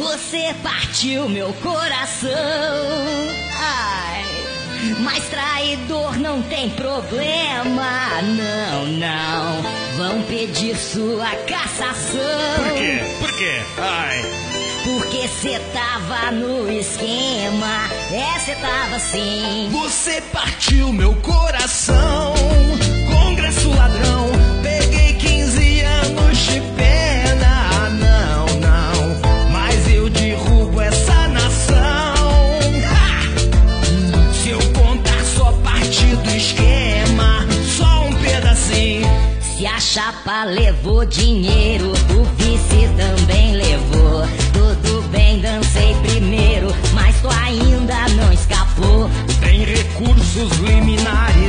Você partiu meu coração. Ai, mas traidor não tem problema. Não, não. Vão pedir sua cassação. Por quê? Por quê? Ai. Porque cê tava no esquema. É, cê tava sim. Você partiu meu coração. E a chapa levou dinheiro, o vice também levou. Tudo bem, dancei primeiro, mas tu ainda não escapou. Tem recursos liminares